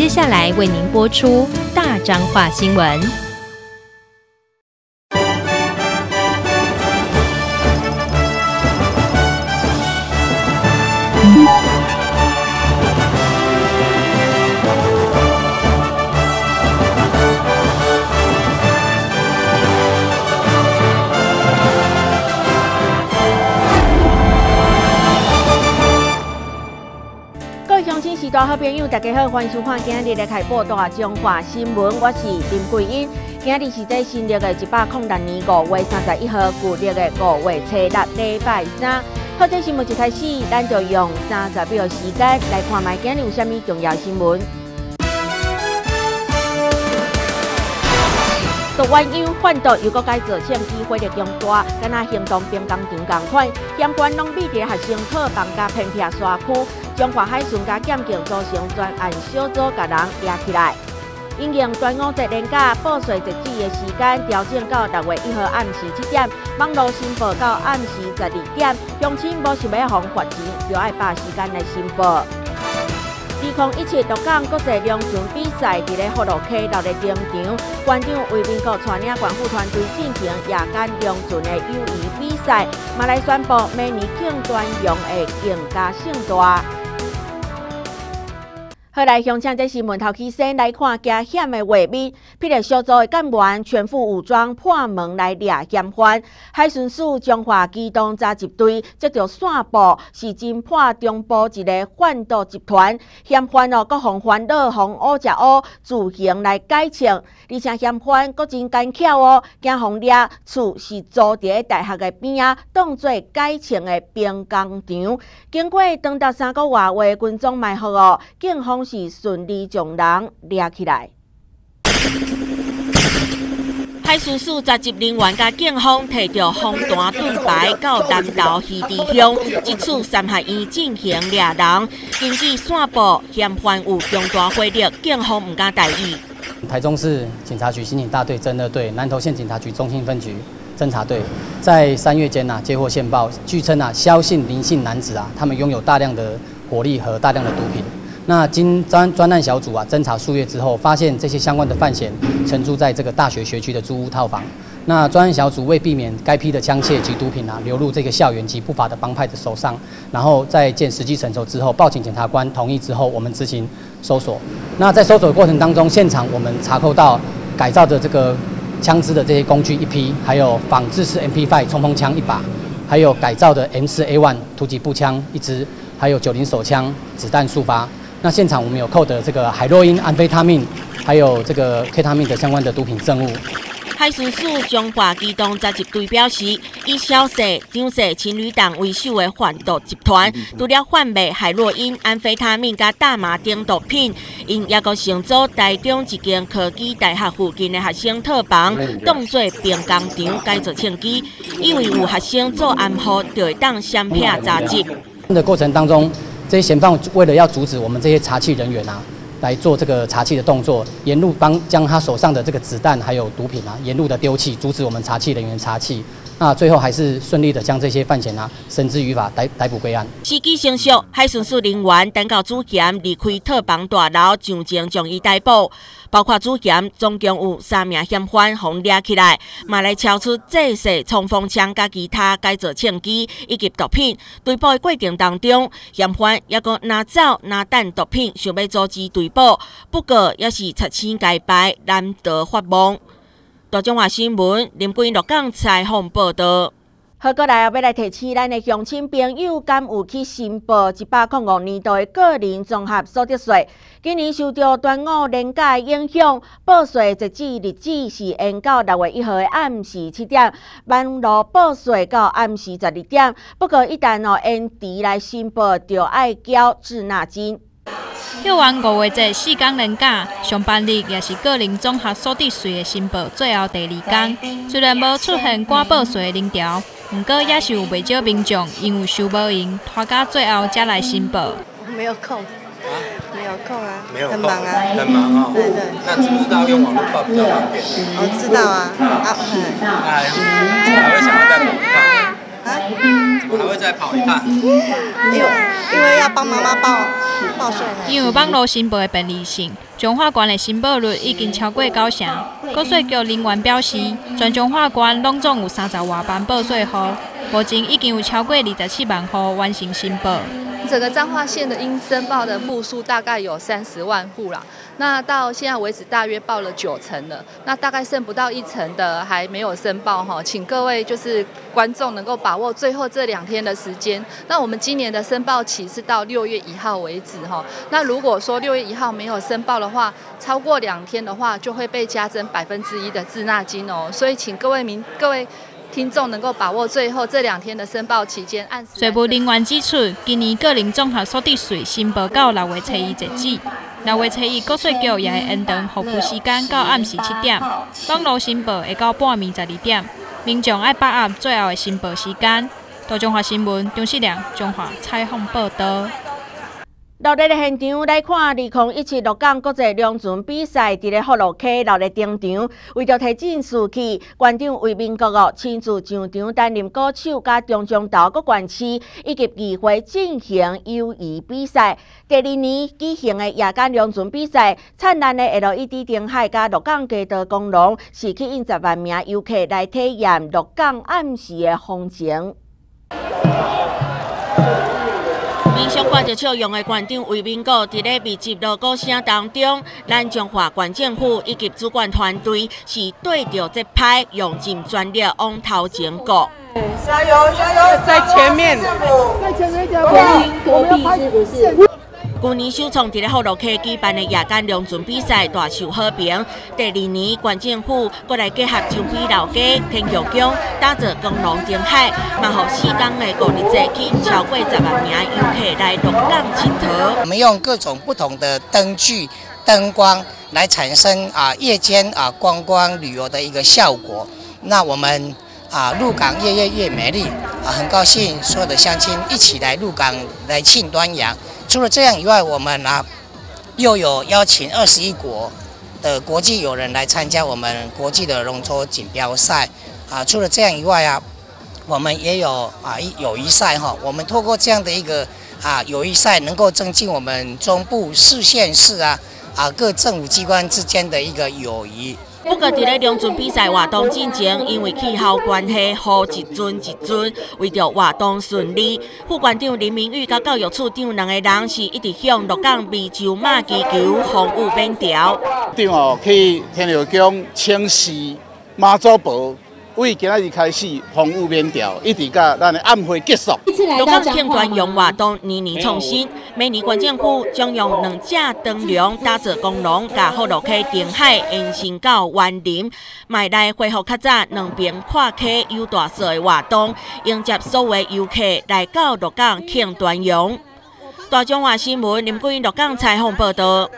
接下来为您播出大张化新闻。大好朋友，大家好，欢迎收看今日的开播大中华新闻，我是林桂英。今日是在新历的一百零六年五月三十一号，旧历的五月七日礼拜三。好，这新闻一开始，咱就用三十秒时间来看卖今日有虾米重要新闻。台湾因贩毒又搁改造相机火力强大，敢若行动兵工场共款，相关拢秘伫学生套房加偏僻山区。将华海巡加检警组成专案小组，甲人抓起来。因应端午节连假报税截止的时间调整到六月一号暗时七点，网络申报到暗时十二点。乡亲无想要互罚钱，就要把时间来申报。从一切独港国际龙船比赛伫咧福禄溪六日登场，馆长为民国带领管护团队进行夜间龙船的友谊比赛，嘛来宣布明年庆端阳的更加盛大。后来，向请这新闻头起先来看惊险的画面。霹雳小组的干员全副武装破门来掠嫌犯，海巡署中华机动侦缉队接到线报，是侦破中部一个贩毒集团。嫌犯哦，各方欢乐，红乌食乌，自行来改称，而且嫌犯搁真干巧哦，惊红掠厝是租伫大学的边啊，当做改称的兵工厂。经过长达三个月为军装埋伏哦，警方。是顺利将人抓起来。派出所十集人员甲警方提着红弹盾牌到南投溪地乡一处三合院进行抓人。根据线报，嫌犯有重大火力，警方唔敢大意。台中市警察局刑警大队侦二队、南投县警察局中心分局侦查队在三月间呐接获线报，据称啊肖姓林姓男子啊，他们拥有大量的火力和大量的毒品。那经专专案小组啊侦查数月之后，发现这些相关的犯嫌承住在这个大学学区的租屋套房。那专案小组为避免该批的枪械及毒品啊流入这个校园及不法的帮派的手上，然后在见实际成熟之后，报请检察官同意之后，我们执行搜索。那在搜索的过程当中，现场我们查扣到改造的这个枪支的这些工具一批，还有仿制式 MP5 冲锋枪一把，还有改造的 M4A1 突击步枪一支，还有九零手枪子弹数发。那现场我们有扣的这个海洛因、安非他命，还有这个 K 他命的相关的毒品证物。海巡署中华机动侦缉队表示，以小色、张色情侣档为首的贩毒集团，除了贩卖海洛因、安非他命加大麻等毒品，因也阁承租台中一间科技大学附近的学生套房，当作兵工厂改造枪机，因为有学生做暗号，就会当相片杂志。的过程当中。这些嫌犯为了要阻止我们这些查缉人员啊，来做这个查缉的动作，沿路帮将他手上的这个子弹还有毒品啊，沿路的丢弃，阻止我们查缉人员查缉。那最后还是顺利的将这些犯嫌啊绳之于法，逮逮捕归案。司机成熟，海巡署人员等到主嫌离开特防大楼，上前将伊逮捕。包括主嫌总共有三名嫌犯，被抓起来，嘛来敲出这些冲锋枪、甲其他改造枪机以及毒品。追捕的过程当中，嫌犯也个拿走拿弹毒品，想要阻止追捕，不过也是擦枪解牌，难得发梦。大中华新闻林桂乐港采访报道。好，过来要来提醒咱的乡亲朋友，敢有去申报一百零五年度的个人综合所得税？今年受到端午连假影响，报税截止日子是延到六月一号的暗时七点，网络报税到暗时十二点。不过一旦哦延迟来申报，就要交滞纳金。过完五月节四天连假，上班日也是个人综合所得税的申报最后第二天。虽然无出现挂报税的零条。不过也是有不少民众因为收无用，拖到最后才来申报。没有空，没有空啊，没有很忙啊，很忙啊。对对。那知不知道用网络报比较方便？我知道啊。啊，哎，怎么还会想要再跑一趟？啊？怎么还会再跑一趟？因为因为要帮妈妈报。报税。因为网络申报的便利性，彰化县的申报率已经超过九成。国税局人员表示，全彰化县拢总有三十万万报税户，目前已经有超过二十七万户完成申报。整个彰化县的应申报的户数大概有三十万户啦，那到现在为止大约报了九成了，那大概剩不到一成的还没有申报哈，请各位就是观众能够把握最后这两天的时间。那我们今年的申报期是到六月一号为止哈，那如果说六月一号没有申报的话，超过两天的话就会被加征百分之一的滞纳金哦，所以请各位民各位。听众能够把握最后这两天的申报期间，按时税务人员指出，今年个人综合所得税申报到六月初一截止，六月初一国税局也会延长服务时间到暗时七点，网络申报会到半暝十二点，民众爱把握最后的申报时间。多中华新闻张世良中华采访报道。落日的现场来看，二零一七鹿港国际龙船比赛伫咧福禄溪落日登场。为着提振士气，馆长魏明国哦亲自上场担任歌手，甲中中岛国管区以及议会进行友谊比赛。第二年举行的夜间龙船比赛，灿烂的 LED 灯海甲鹿港街道公路，是吸引十万名游客来体验鹿港暗时的风情。民雄挂着笑容的馆长魏明国，伫咧密集锣鼓声当中，咱中华关政府以及主管团队是对着这派，用尽全力往头前过。加油加油，在前面，在前面一点，我们要拍是不是？去年首创伫咧福禄溪举办的夜间龙船比赛大受好评。第二年，县政府过来结合长滨老街、天桥宫，打造公龙灯海，嘛，互四港的五日节吸引超过十万名游客来龙港佚佗。我们用各种不同的灯具、灯光来产生啊夜间啊观光旅游的一个效果。那我们啊鹿港夜夜越美丽啊，很高兴所有的乡亲一起来鹿港来庆端阳。除了这样以外，我们啊又有邀请二十一国的国际友人来参加我们国际的龙舟锦标赛啊。除了这样以外啊，我们也有啊友谊赛哈。我们透过这样的一个啊友谊赛，能够增进我们中部四县市啊啊各政府机关之间的一个友谊。不过，伫咧龙船比赛活动进前，因为气候关系，雨一阵一阵，为着活动顺利，副馆长林明玉甲教育处长两个人是一直向鹿港美洲马基球防务边条。长哦，去天后宫清洗马祖堡。为今仔日开始，风雨免调，一直到咱的暗会结束。鹿港庆端阳活动年年创新，每年关政府将用两架灯笼打造公龙，甲福禄溪定海延伸到园林，卖来恢复较早两边跨溪有大色的活动，迎接所有游客来到鹿港庆端阳。大中华新闻林桂英鹿港采访报道。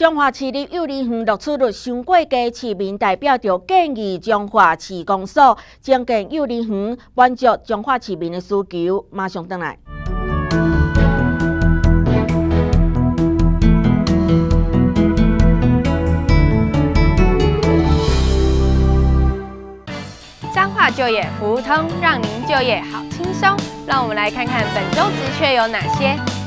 彰化市立幼儿园录取率上过低，市民代表就建议彰化市公所增建幼儿园，满足彰化市民的需求。马上登来。彰化就业服务通，让您就业好轻松。让我们来看看本周职缺有哪些。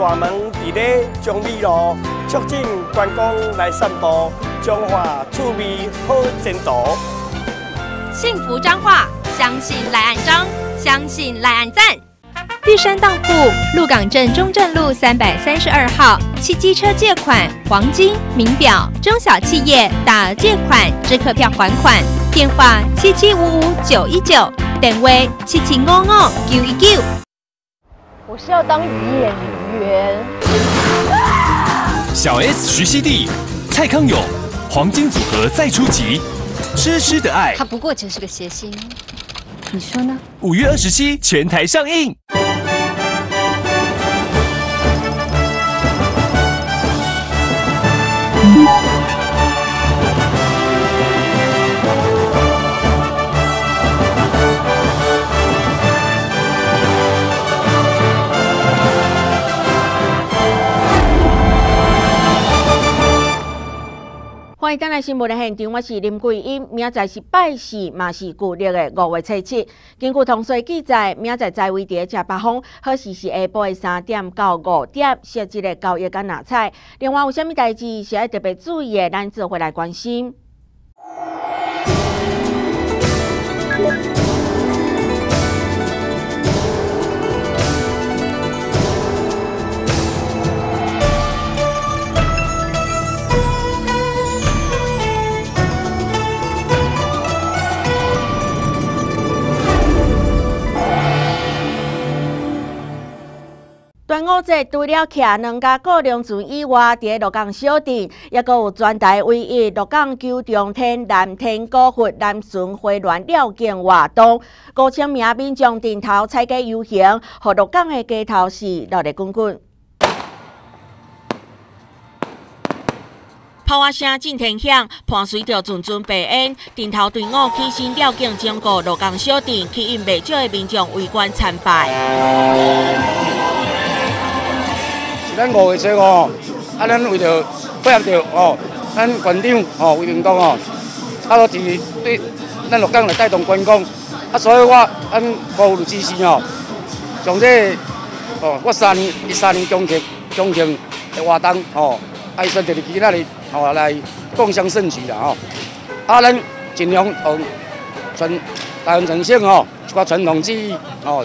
大门伫咧中美路，促进观光来散步，中华趣味好前途。幸福彰化，相信赖安章，相信赖安赞。玉山当铺鹿港镇中正路三百三十二号，汽机车借款、黄金、名表、中小企业打借款、支客票还款，电话七七五五九一九，电话七七五五九一九。我是要当演员。小 S 徐熙娣、蔡康永、黄金组合再出击，痴痴的爱。他不过只是个谐星，你说呢？五月二十七全台上映。欢迎登来新闻的现场，我是林桂英。明仔是拜四，嘛是旧历的五月七七。根据同岁记载，明仔在位伫正北方，好时是下晡的三点到五点，设置的交易跟拿菜。另外有啥物代志是要特别注意的，咱做回来关心。端午节除了徛两家高粱船以外，伫鹿港小镇，也阁有全台唯一鹿港九重天蓝天高佛南巡回銮绕境活动，高清名民众顶头采街游行，互鹿港的街头是热闹滚滚。炮声震天响，伴随着阵阵白烟，顶头队伍起身绕境经过鹿港小镇，吸引不少的民众围观参拜。咱五月初五，啊，咱为着配合着哦，咱县长哦，为民讲哦，啊，都是对咱鹿港来带动观光，啊，所以我咱务有支持哦，从这哦，我三年一三年中庆中庆的活动哦，爱选择伫其那里哦来共享盛举啦哦，啊，咱尽量从传台湾呈现哦，一寡传统技艺哦，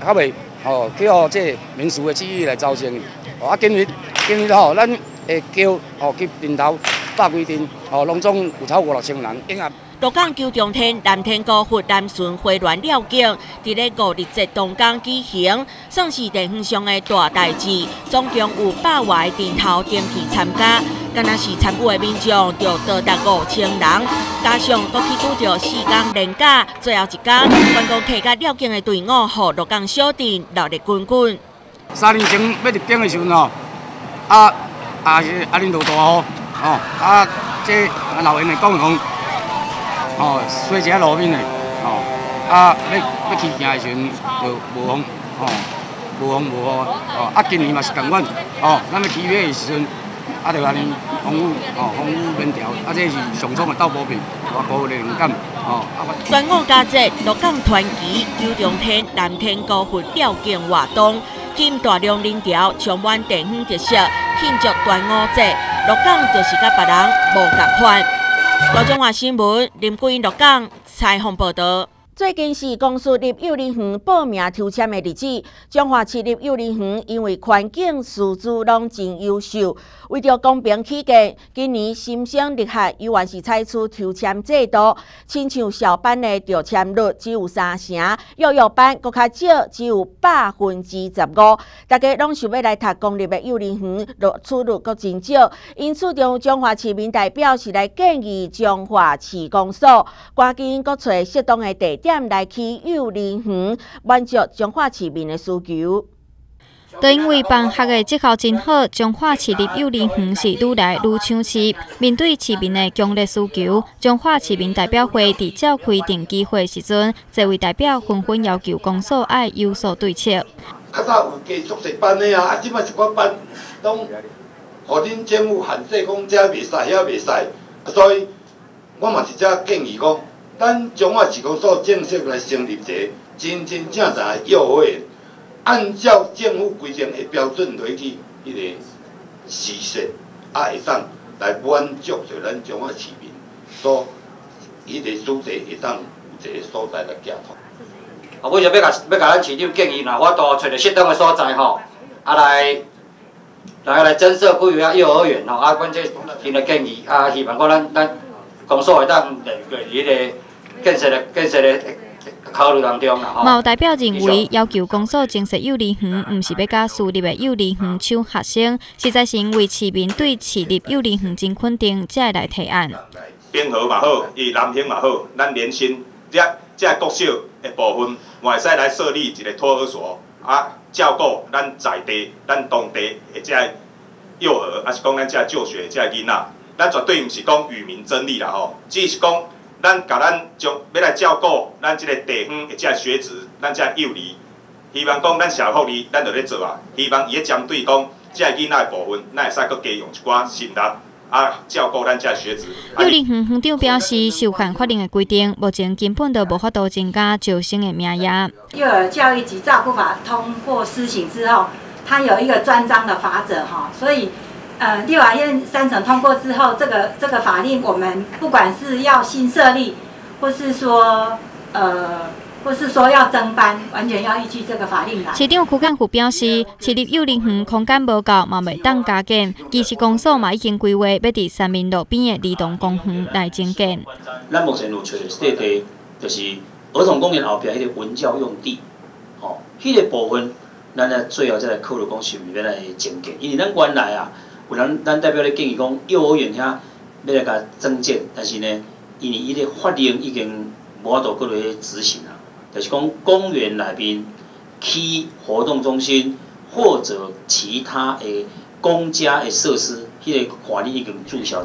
较袂哦，去互这民俗的技艺来招生啊，今日今日吼，咱会叫吼去顶头百几阵，吼拢总有超过六千人。应啊。鹿港九中天南天高佛南巡回銮绕境，伫咧五日节当天举行，算是地方上的大代志。总共有百外顶头登记参加，敢若是参与的民众就多达五千人，加上都去拄着四天连假，最后一天观光客甲了境的队伍，互鹿港小镇闹热滚滚。三年前要入顶的时阵哦，啊啊是啊恁落大雨，哦啊这老员的讲风，哦水一下路面的，哦啊要要去行的时阵就无风，哦无风无雨，哦啊今年嘛是共款，哦咱要起马的时阵，啊就安尼风雨哦风雨免调，啊这是上创的倒补品，我高的灵感，哦。端午佳节，鹿港团旗九重天南天高佛吊境活动。金大量人潮充满地方特色，庆祝端午节。鹿港就是甲别人无共款。罗中华新闻林桂英鹿港采访报道。最近是公司入幼儿园报名抽签的日子，中华市立幼儿园因为环境师资拢真优秀，为着公平起见，今年新生入学依然是采取抽签制度。亲像小班的抽签率只有三成，幼幼班搁较少，只有百分之十五。大家拢想要来读公立的幼儿园，录取率阁真少，因此，中中华市民代表是来建议中华市公所赶紧搁找适当的地点。来去幼儿园满足彰化市民的需求。都因为办学的绩效真好，彰化市立幼儿园是愈来愈抢市。面对市民的强烈需求，彰化市民代表会伫召开定期会时阵，这位代表纷纷要求公所要有所对策。较早有加宿舍班的啊，啊，即摆一寡班拢，互恁政府限制讲遮袂使，遐袂使，所以我嘛是只建议讲。咱中华市公所正式来成立一个真真正正的幼儿园，按照政府规定的标准来去迄个实施，啊会当来满足着咱中华市民所迄个主题会当有一个所在来寄托。啊，我就要甲要甲咱市长建议啦？我都找着适当的所在吼，啊来来来增设规划幼儿园吼，啊，阮这提个建议，啊，希望讲咱咱公所会当来个迄个。建设的建设的考虑当中啦吼。有代表认为，要求公所增设幼儿园，毋是要甲私立的幼儿园抢学生，实在是因为市民对市立幼儿园真肯定，才会来提案。编号嘛好，伊南平嘛好，咱连新这这国小的部分，我会使来设立一个托儿所，啊，照顾咱在地、咱当地的这幼儿，还是讲咱这就学这囡仔，咱绝对毋是讲与民争利啦吼，只是讲咱甲咱将要来照顾咱这个地方的这学子，咱这幼儿，希望讲咱社会福利，咱就咧做啊，希望伊咧针对讲这囡仔的部分，咱会使搁加用一寡心力。啊，照顾咱家学子。幼儿园园长表示，受限法令的规定，目前根本都无法度增加招生的名额。幼儿教育及照顾法通过施行之后，它有一个专章的法则哈，所以，呃，立法院三审通过之后，这个这个法令，我们不管是要新设立，或是说，呃。或是说要增班，完全要依据这个法令来。市长柯建虎表示，市立幼儿园空间无够，嘛未当加建。其实公所嘛已经规划要伫三民路边的儿童公园来增建。咱目前有找的这地，就是儿童公园后边迄个文教用地，吼，迄个部分，咱咧最后再来考虑讲是毋是要来增建。因为咱原来啊，有人咱代表咧建议讲幼儿园遐要来甲增建，但是呢，因为伊个法令已经无法度搁来执行啊。就是讲公园内面起活动中心或者其他的公家的设施，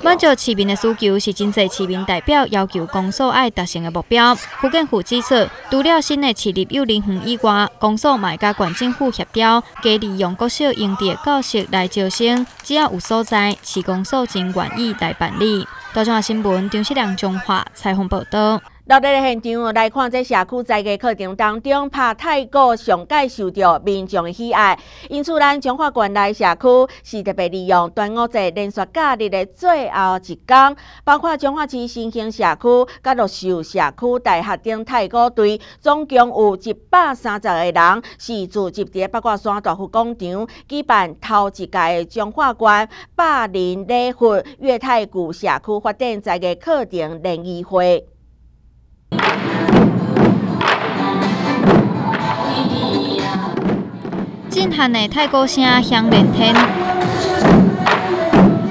满足市民的需求是真济市民代表要求公所爱达成的目标。福建府指出，除了新的市立幼儿园以外，公所卖甲县政府协调，加利用国小用地的教室来招生，只要有所在，市公所真愿意来办理。大众新闻张世良中华采访报道。落在现场来看，这社区在个课程当中，拍太鼓上届受到民众的喜爱。因此，咱中华县内社区是特别利用端午节连续假日的最后一天，包括中华市新兴社区、甲乐秀社区大学顶太鼓队，总共有一百三十个人，是聚集伫八卦山大湖广场举办头一届的中华县百年礼佛粤太古社区发展在个课程联谊会。震撼的太鼓声响连天，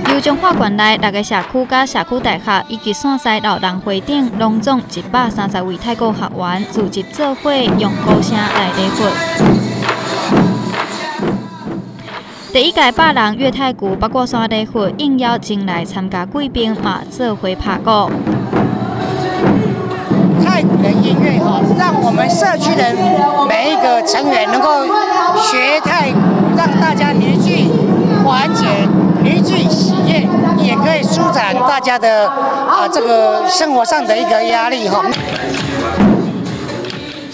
由中华县内六个社区、甲社区大学以及山西老人会顶，拢总一百三十位太鼓学员组织做伙，用鼓声来礼佛。第一届百人粤太鼓八卦山礼佛，应邀前来参加贵宾嘛，做伙拍鼓。的音乐哈，让我们社区的每一个成员能够学太鼓，让大家凝聚、缓解、凝聚喜悦，也可以舒展大家的啊这个生活上的一个压力哈。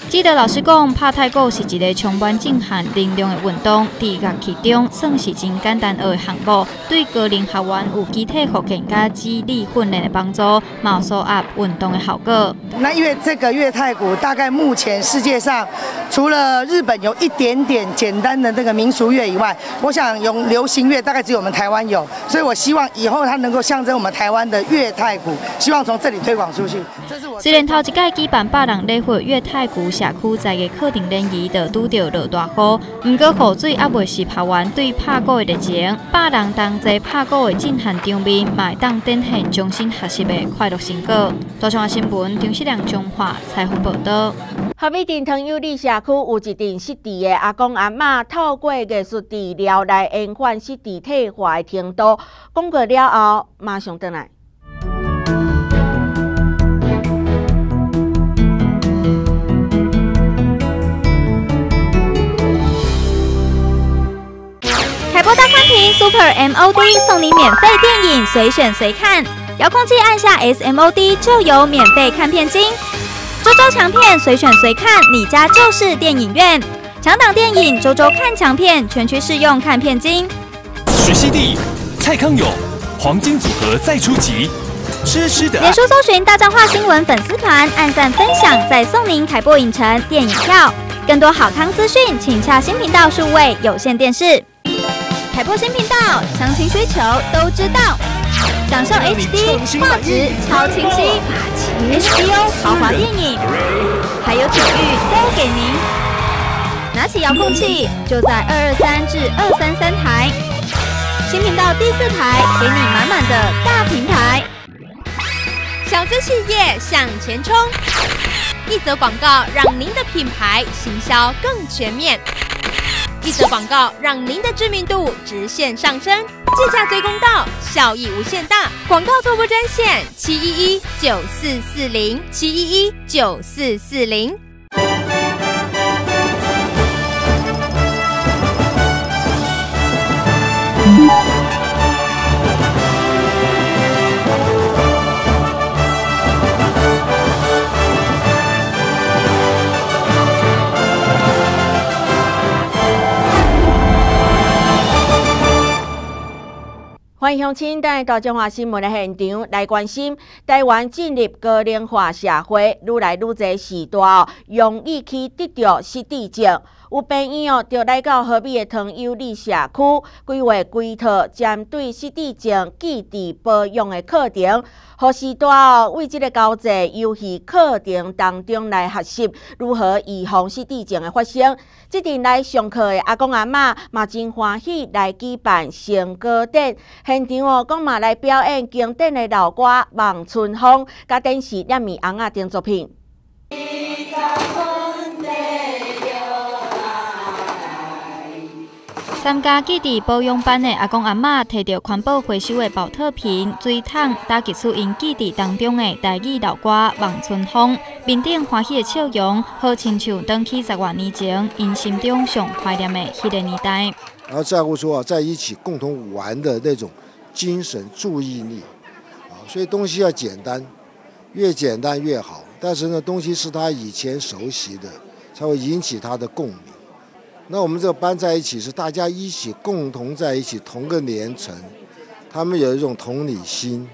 记得老师讲，拍太鼓是一个充满震撼力量的运动，在乐器中算是真简单的项目，对个人学员有机体复健加肌力训练的帮助，毛收 up 运动的效果。那因为这个粤太鼓，大概目前世界上除了日本有一点点简单的那个民俗乐以外，我想用流行乐大概只有我们台湾有，所以我希望以后它能够象征我们台湾的粤太鼓，希望从这里推广出去。虽然头一届举办百人礼会粤太鼓。社区在个课程联谊，就拄到落大雨，毋过雨水也未是拍完对拍鼓的热情。百人同齐拍鼓的震撼场面，麦当展现终身学习的快乐成果。大中华新闻张世良中华采访报道。合美镇汤有利社区有一定失智的阿公阿嬷，透过艺术治疗来延缓失智退化的程度。讲过了后，马上回来。Super MOD 送你免费电影随选随看，遥控器按下 S MOD 就有免费看片金。周周强片随选随看，你家就是电影院。强档电影周周看强片，全区适用看片金。徐熙娣、蔡康永，黄金组合再出击，痴痴的。脸书搜寻大账话新闻粉丝团，按赞分享，再送您凯播影城电影票。更多好康资讯，请洽新频道数位有线电视。海波新频道，详情需求都知道，享受 HD 画质超清晰，HBO 豪华电影。还有体育都给您。拿起遥控器，就在二二三至二三三台新频道第四台，给你满满的大平台。小资企业向前冲，一则广告让您的品牌行销更全面。一则广告让您的知名度直线上升，借价最公道，效益无限大。广告错不专线：七一一九四四零七一一九四四零。欢迎乡亲带大中华新闻的现场来关心，台湾进入高龄化社会，愈来愈侪时代容易去得到失智症。有朋友就来到河边的唐有利社区，规划规套针对失智症记忆保养的课程。何时代为这个交际游戏课程当中来学习如何预防失智症的发生。即阵来上课的阿公阿嬷嘛真欢喜来举办成歌典，现场哦讲嘛来表演经典的老歌《望春风》，甲电视念米红啊等作品。参加基地保养班的阿公阿嬷摕到环保回收的保特瓶、水桶，打击出因基地当中的台语老歌《望春风》，面顶欢喜的笑容，好亲像回去十万年前因心中上怀念的迄个年代。然后在乎说啊，在一起共同玩的那种精神注意力啊，所以东西要简单，越简单越好。但是呢，东西是他以前熟悉的，才会引起他的共鸣。那我们这个班在一起是大家一起共同在一起同个年层，他们有一种同理心，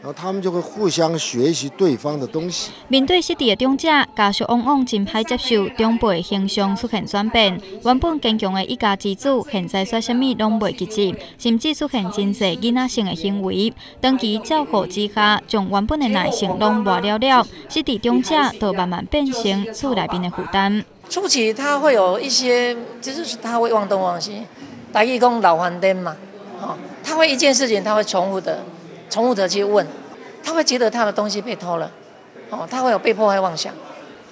然后他们就会互相学习对方的东西。面对失地的长者，家属往往真歹接受长辈形象出现转变。原本坚强的一家之主，现在说什么拢袂记得，甚至出现真侪囡仔性的行为。长期照顾之下，将原本的耐性拢磨了了，失地长者就慢慢变成厝内边的负担。初期他会有一些，就是他会忘东忘西，打义工老黄灯嘛，哦，他会一件事情他会重复的，重复的去问，他会觉得他的东西被偷了，哦，他会有被迫害妄想，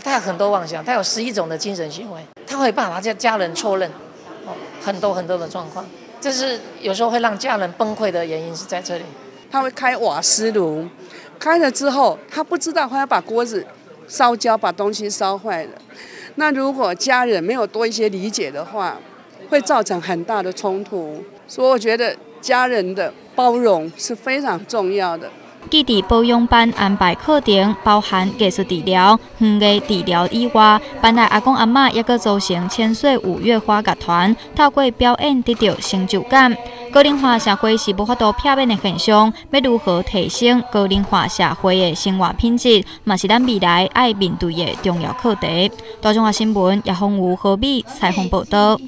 他有很多妄想，他有十一种的精神行为，他会把他家家人错认，哦，很多很多的状况，这是有时候会让家人崩溃的原因是在这里。他会开瓦斯炉，开了之后他不知道他要把锅子烧焦，把东西烧坏了。那如果家人没有多一些理解的话，会造成很大的冲突。所以我觉得家人的包容是非常重要的。基地保养班安排课程包含艺术治疗、园艺治疗以外，班内阿公阿嬷也阁组成千岁五月花乐团，透过表演得到成就感。高龄化社会是无法度避免的现象，要如何提升高龄化社会的生活品质，嘛是咱未来爱面对的重要课题。大中华新闻叶凤武、何美采访报道。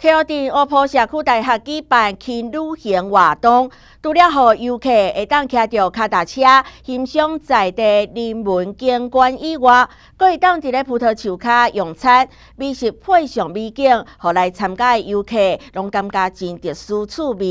KO 店乌坡社区大学举办轻旅行活动，除了互游客会当骑着脚踏车欣赏在地人文景观以外，阁会当伫咧葡萄树下用餐，美食配上美景，互来参加的游客拢感觉真特殊趣味。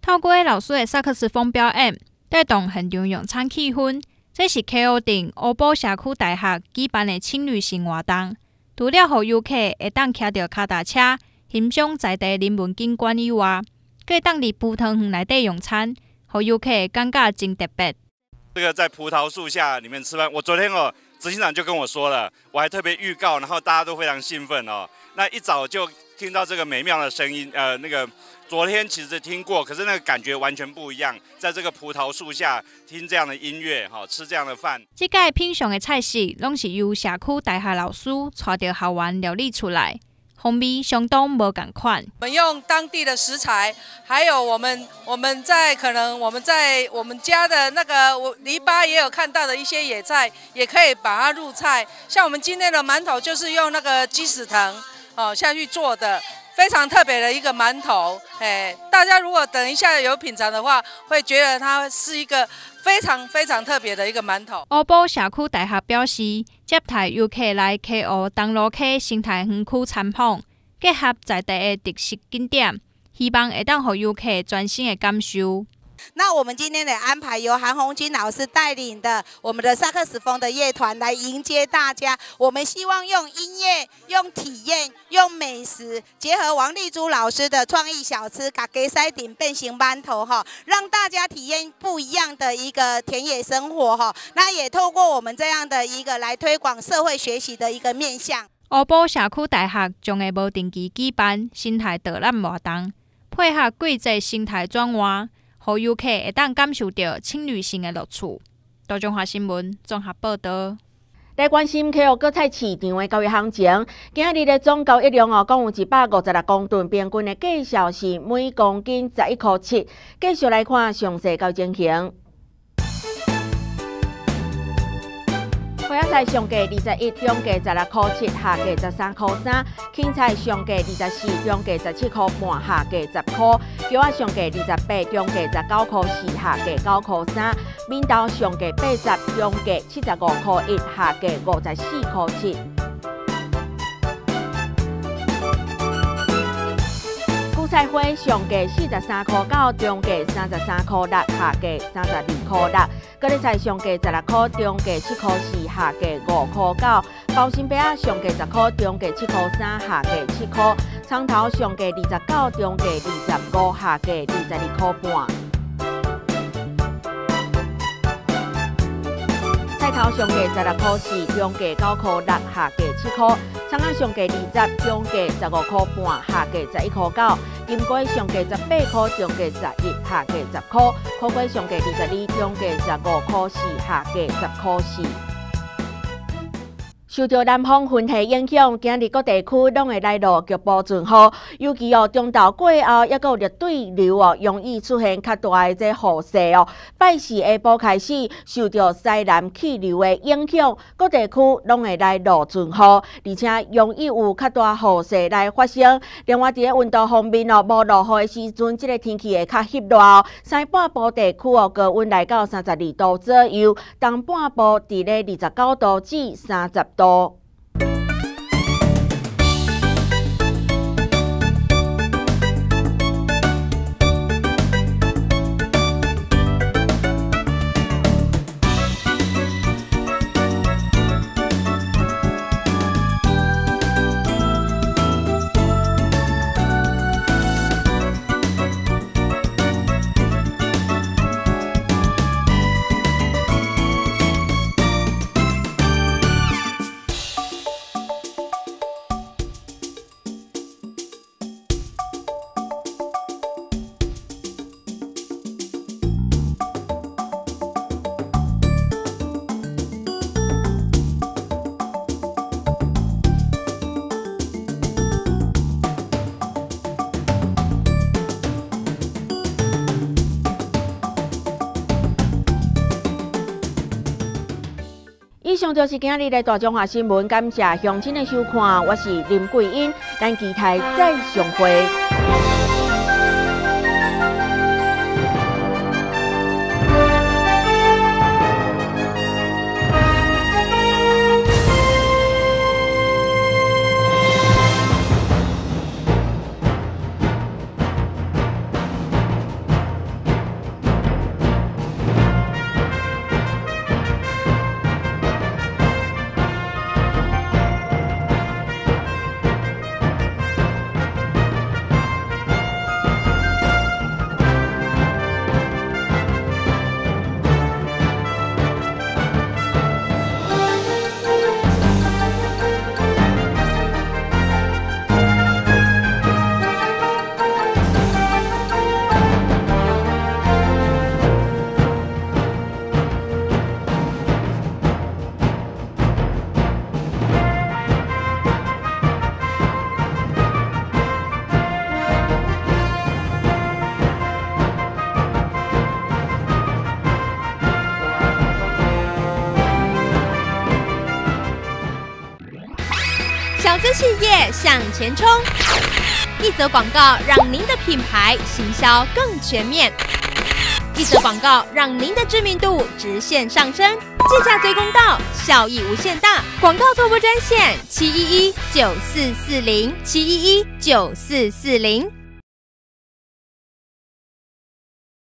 透过老师的萨克斯风表演，带动现场用餐气氛。这是 K.O. 顶欧堡社区大学举办的轻旅行活动，除了让游客会当骑着脚踏车欣赏在地人文景观以外，可以当伫葡萄园内底用餐，让游客感觉真特别。这个在葡萄树下里面吃饭，我昨天哦，执行长就跟我说了，我还特别预告，然后大家都非常兴奋哦。那一早就听到这个美妙的声音，呃，那个。昨天其实听过，可是那个感觉完全不一样。在这个葡萄树下听这样的音乐，哈，吃这样的饭。这届品尝的菜式，拢是由社区大学老师带着校园料理出来，风味相当无共款。我们用当地的食材，还有我们我们在可能我们在我们家的那个我篱笆也有看到的一些野菜，也可以把它入菜。像我们今天的馒头就是用那个鸡屎藤哦下去做的。非常特别的一个馒头，哎，大家如果等一下有品尝的话，会觉得它是一个非常非常特别的一个馒头。欧埔社区大学表示，接待游客来 KO 东路溪生态园区参访，结合在地的特色景点，希望会当予游客全新的感受。那我们今天的安排由韩红军老师带领的我们的萨克斯风的乐团来迎接大家。我们希望用音乐、用体验、用美食，结合王丽珠老师的创意小吃——嘎给塞顶变形馒头哈，让大家体验不一样的一个田野生活哈。那也透过我们这样的一个来推广社会学习的一个面向。乌堡社区大学将会无定期举办生态导览活动，配合季节生态转换。好游客会当感受到轻旅行的乐趣。大中华新闻综合报道。来关心客户各菜市场的交易行情，今日的总交易量哦，共有一百五十六公吨，平均的计数是每公斤十一块七。继续来看详细交易情形。花椰菜上价二十一，中价十六块七，下价十三块三；青菜上价二十四，中价十七块半，下价十块；茄啊上价二十八，中价十九块四，下价九块三；面豆上价八十，中价七十五块一，下价五十四块七。菜花上价四十三块九，中价三十三块六，下价三十二块六。高丽菜上价十六块，中价七块四，下价五块九。包心饼啊上价十块，中价七块三，下价七块。葱头上价二十九，中价二十五，下价二十二块半。菜头上价十六块四，中价九块六，下价七块。葱仔上价二十，中价十五块半，下价十一块九。金龟上价十八块，中价十一，下价十块；苦瓜上价二十二，中价十五块四，下价十块四。受到南方云系影响，今日各地区拢会来落局部阵雨，尤其哦中昼过后，一个热对流哦，容易出现较大的这雨势哦。拜四下晡开始，受到西南气流的影响，各地区拢会来落阵雨，而且容易有较大雨势来发生。另外，伫个温度方面哦，无落雨的时阵，即个天气会较热哦。西半部地区哦，高温来到三十二度左右，东半部伫咧二十九度至三十度。以上就是今日的大中华新闻，感谢乡亲的收看，我是林桂英，咱期待再相会。前冲！一则广告让您的品牌行销更全面，一则广告让您的知名度直线上升，计价最公道，效益无限大。广告拓播专线：七一一九四四零七一一九四四零。